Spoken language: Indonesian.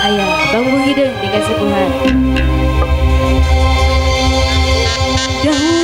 Ayah, bangun hidung dikasih Tuhan. dahulu.